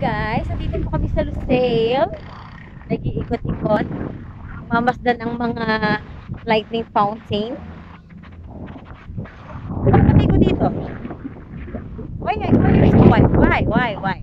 guys, nandito po kami sa Lucille. Nag-iikot-ikot. Mamasdan ang mga lightning fountain. Bakit ko dito? Why, why, why, why, why, why, why?